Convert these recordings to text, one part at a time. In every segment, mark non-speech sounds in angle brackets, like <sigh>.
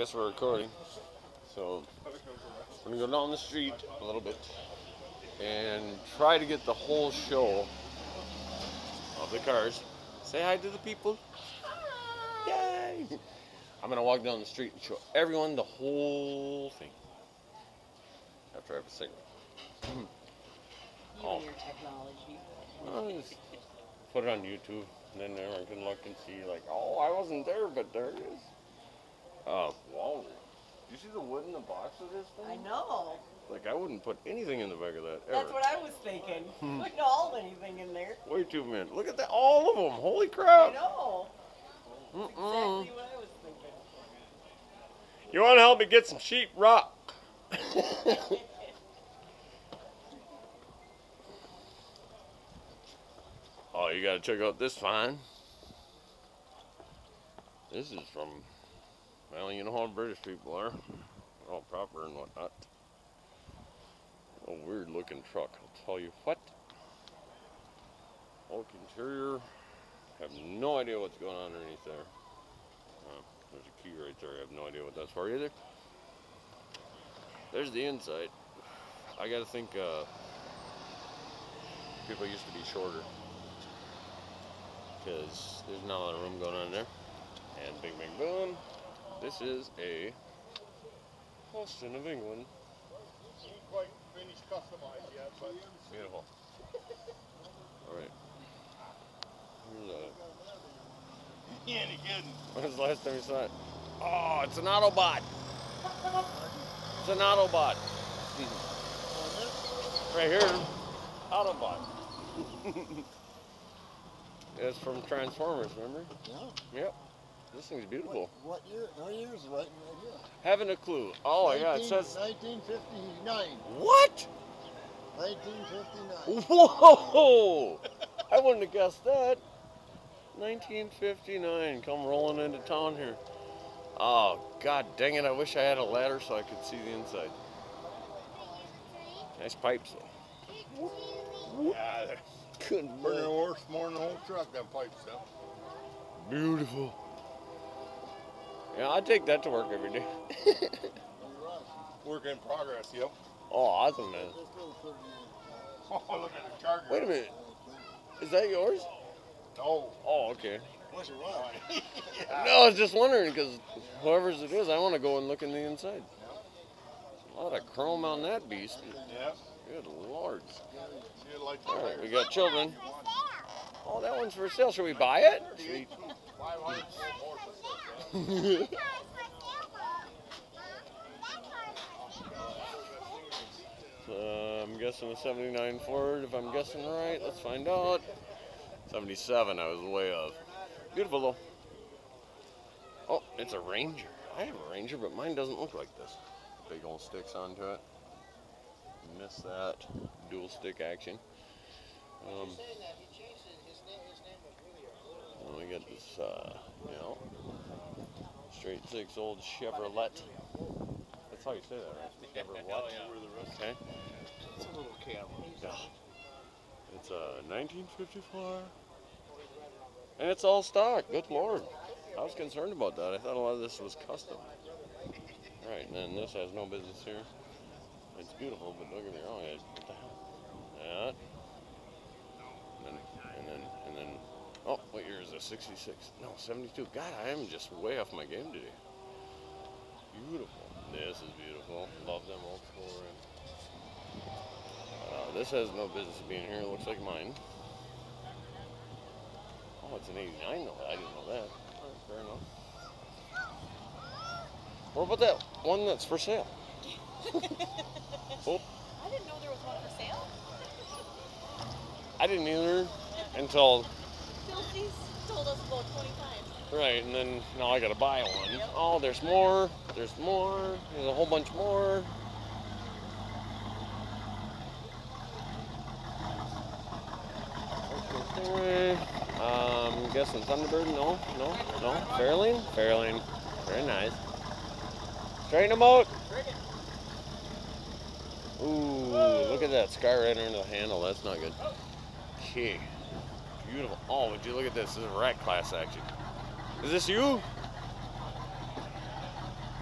guess we're recording. So we're gonna go down the street a little bit and try to get the whole show of the cars. Say hi to the people. Yay! I'm gonna walk down the street and show everyone the whole thing. After I have a cigarette. Hmm. You Oh. your technology. Well, just put it on YouTube, and then everyone can look and see, like, oh, I wasn't there, but there it is. Oh, wow. You see the wood in the box of this thing? I know. Like, I wouldn't put anything in the back of that ever. That's what I was thinking. <laughs> Wouldn't all anything in there. Way too many. Look at that, all of them. Holy I crap. know. That's Mm-mm. exactly what I was thinking. You want to help me get some sheep rock? <laughs> oh, you got to check out this find. This is from, well, you know how British people are. They're all proper and whatnot. A weird looking truck, I'll tell you what. Oak interior. Have no idea what's going on underneath there. Uh, there's a key right there. I have no idea what that's for either. There's the inside. I gotta think uh, people used to be shorter because there's not a lot of room going on there. And bing, bing, boom. This is a Austin of England. Ain't quite finished customized yet, but Beautiful. All right. Here's a he ain't kidding. When was the last time you saw it? Oh, it's an Autobot. It's an Autobot. <laughs> right here, Autobot. <laughs> it's from Transformers, remember? Yeah. Yep. This thing's beautiful. What, what year? No year's right idea. Haven't a clue. Oh yeah, it says 1959. what? 1959. Whoa! I wouldn't have guessed that. 1959, come rolling into town here. Oh, god dang it, I wish I had a ladder so I could see the inside. Nice pipes though. Yeah, they're Good burning worse more than the whole truck, them pipes, huh? Beautiful. Yeah, I take that to work every day. <laughs> Work in progress, yep. oh, awesome, man. Just little 30 years. <laughs> Oh, look at the charger. Wait a minute. Is that yours? No. Oh, okay. What's your wife? yeah. <laughs> No, I was just wondering because whoever's it is, I want to go and look in the inside. A lot of chrome on that beast. Yep. Good lord. She All right, we got children. Oh, that one's for sale. Should we buy it? Sweet. 500 horses. Uh, I'm guessing a 79 Ford. If I'm guessing right, let's find out. 77. I was way off. Beautiful though. Oh, it's a Ranger. I have a Ranger, but mine doesn't look like this. Big old sticks onto it. Miss that dual stick action. Um, we got this, uh, you know, straight six old Chevrolet. That's how you say that, right? <laughs> Chevrolet. Okay. It's a little camera. Yeah. It's a 1954. And it's all stock. Good lord. I was concerned about that. I thought a lot of this was custom. Right, and then this has no business here. It's beautiful, but don't get me wrong. It, what the hell? That. And then, and then, and then. Oh, what year is this? 66. No, 72. God, I am just way off my game today. Beautiful. This is beautiful. Love them old school rims. Uh, this has no business being here. It looks like mine. Oh, it's an 89 though. I didn't know that. Fair enough. What about that one that's for sale? <laughs> oh, I didn't know there was one for sale. I didn't either until Filthy's told us about 20 times. right, and then now I gotta buy one. Oh, there's more. There's more. There's a whole bunch more. Okay, um, guessing Thunderbird? No, no, no. Fairlane? Fairlane. Very nice. Straighten them out. Ooh, look at that scar right under the handle. That's not good. Okay. Beautiful. Oh, would you look at this? This is a rat class action. Is this you?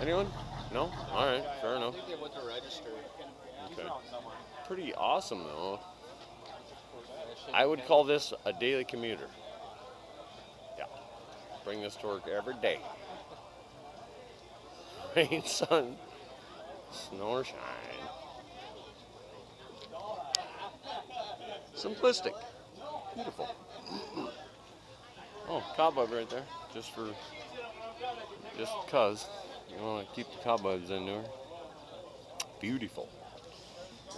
Anyone? No? Alright, fair I enough. think they went to register. Okay. Pretty awesome though. I would call this a daily commuter. Yeah. Bring this to work every day. <laughs> Rain, sun, snow or shine. Simplistic. Beautiful. Oh, cobweb right there. Just for, just cuz. You want to keep the cobwebs in there. Beautiful.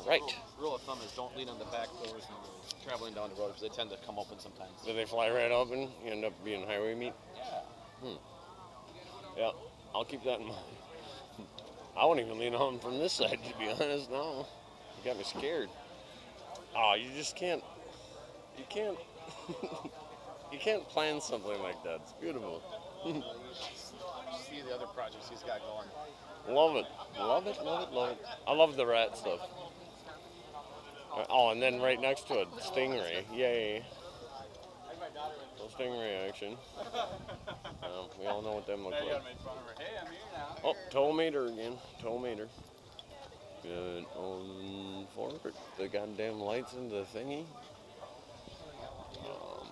Right. Rule of thumb is don't lean on the back doors when you're traveling down the road because they tend to come open sometimes. Do they fly right open? you end up being highway meat? Yeah. Hmm. Yeah, I'll keep that in mind. I won't even lean on from this side, to be honest. No, you got me scared. Oh, you just can't. You can't. You can't plan something like that. It's beautiful. See the other projects he's got going. Love it. Love it. Love it. Love it. I love the rat stuff. Uh, Oh, and then right next to it, stingray. Yay. Little stingray action. Um, we all know what them look like. Oh, toll meter again. Toll meter. Good on forward. The goddamn lights in the thingy. Um,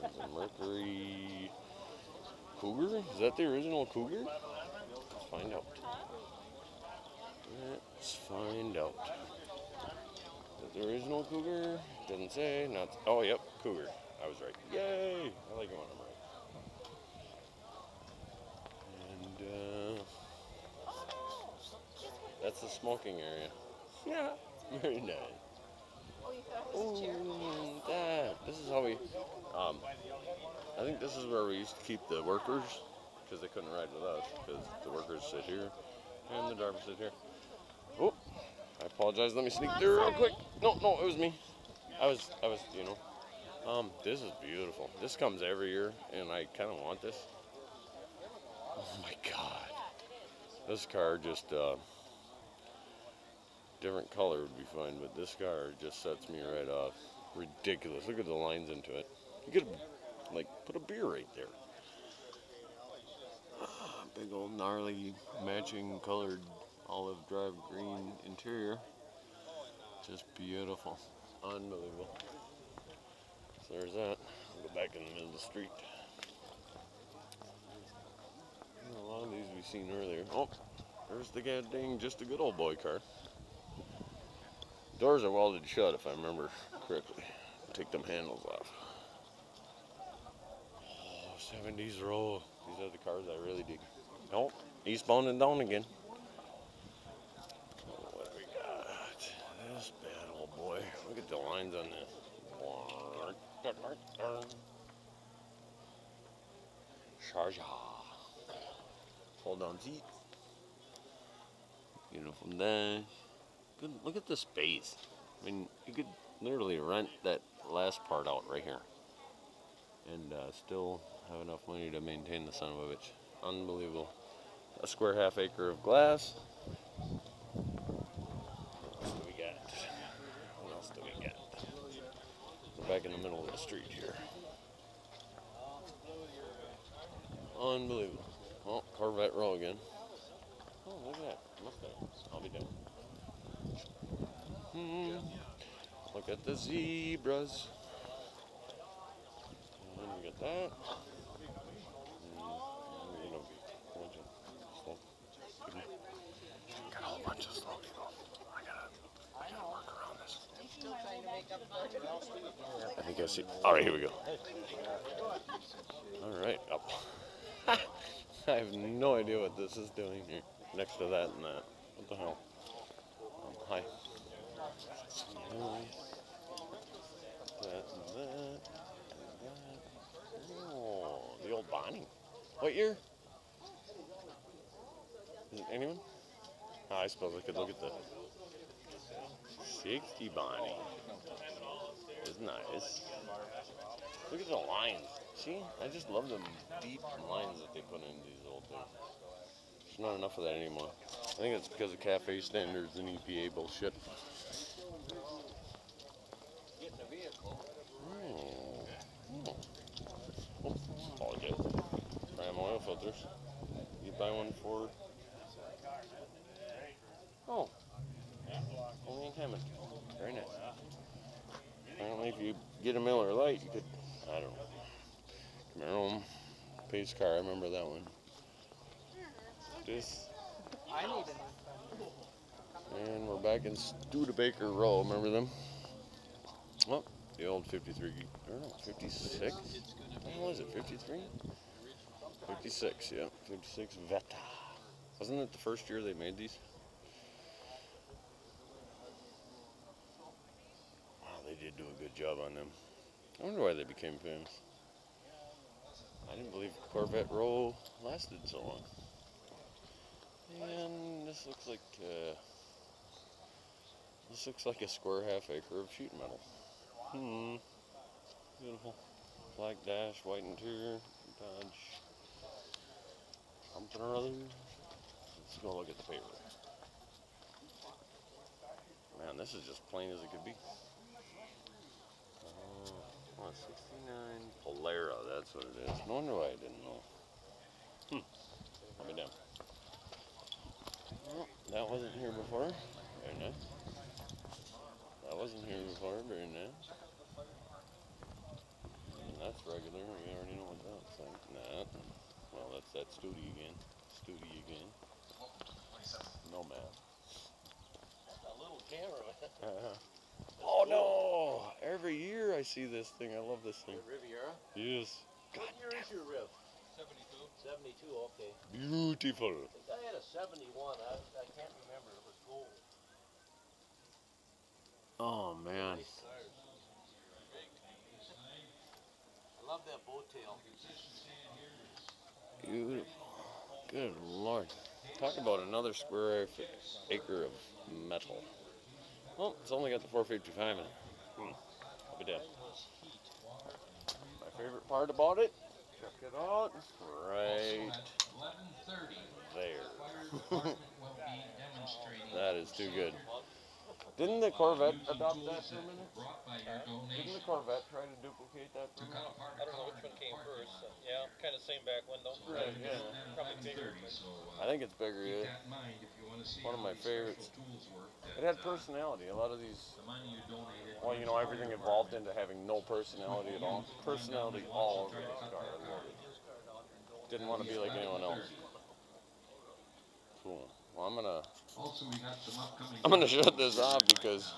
there's a Mercury Cougar? Is that the original Cougar? Let's find out. Let's find out. Is that the original Cougar? Didn't say. Not. Oh, yep, Cougar. I was right. Yay! I like it when I'm right. And uh, that's the smoking area. <laughs> Yeah, very nice. Oh, you thought it was a chair? Oh, that. This is how we. Um, I think this is where we used to keep the workers because they couldn't ride with us because the workers sit here and the drivers sit here. Oh, I apologize. Let me sneak through real quick. No, no, it was me. I was, I was, you know. Um, this is beautiful. This comes every year, and I kind of want this. Oh my God, this car just. Uh, different color would be fine, but this car just sets me right off. Ridiculous. Look at the lines into it. You could like put a beer right there. Ah, Big old gnarly matching colored olive drive green interior. Just beautiful. Unbelievable. So there's that. I'll go back in the middle of the street. A lot of these we've seen earlier. Oh, there's the goddamn just a good old boy car. Doors are welded shut if I remember correctly. Take them handles off. Oh, 70s roll. These are the cars I really dig. Nope. Eastbound and down again. What we got? This bad old boy. Look at the lines on this. Charger. Hold on seat. Beautiful dash. Good. Look at the space. I mean, you could literally rent that last part out right here, and uh, still have enough money to maintain the son of a bitch. Unbelievable. A square half acre of glass. What else do we got? What else do we got? We're back in the middle of the street here. Unbelievable. Oh, Corvette roll again. Oh, look at that. Mustang. I'll be down. Hmm. Look at the zebras. And then we got that. And we're gonna a bunch of slow people. Got a whole bunch of slow people. I gotta, I gotta work around this. I think I see. All right, here we go. All right, up. I have no idea what this is doing here. Next to that and that. What the hell? Um, hi. That and that. Oh, old Bonnie. What year? Is it anyone? Ah, I suppose I could look at the 60 Bonnie. It's nice. Look at the lines. See? I just love the deep lines that they put in these old things. There's not enough of that anymore. I think it's because of CAFE standards and EPA bullshit. Oh. Oh, apologize. Ram oil filters. Buy one for. Oh. Only in Hammond. Very nice. Apparently, if you get a Miller Lite, you could. I don't know. Camaro pace car. I remember that one. This. I need a. And we're back in Studebaker Row. Remember them? Oh, the old 53. Or no, 56? What was it? 53? 56, yeah. 56 Vette. Wasn't it the first year they made these? Wow, they did do a good job on them. I wonder why they became famous. I didn't believe Corvette roll lasted so long. And this looks like uh, this looks like a square half acre of sheet metal. Hmm. Beautiful. Black dash, white interior, Dodge. Something or other. Let's go look at the paper. Man, this is just plain as it could be. Uh, what, 69 Polara, that's what it is. No wonder why I didn't know. Hmm. Let me down. Well, that wasn't here before. Very nice. That wasn't here before. Very nice. And that's regular. We already know what that's like. Nah. Well, that's that Studi again. Studi again. No math. A little camera. <laughs> Uh-huh. Oh no! Every year I see this thing. I love this thing. Riviera. Yes. What year is your Riv? 72. 72, okay. Beautiful. I think I had a 71. I, I can't remember. It was gold. Oh man. I love that boat tail. Beautiful. Good lord. Talk about another square acre of metal. Well, it's only got the 455 in it. Hmm. I'll be damned. My favorite part about it, check it out, right there. <laughs> that is too good. Didn't the Corvette adopt that for a minute? Didn't the Corvette try to duplicate that for a minute? I don't know which one came first. Yeah, kind of same back window. Right, yeah. Probably bigger. I think it's bigger, yeah. One of my favorites. It had personality. A lot of these, well, you know, everything evolved into having no personality at all. Personality all over this car. I love it. Didn't want to be like anyone else. Cool. Well, I'm gonna, Also, we some upcoming. I'm gonna shut this off because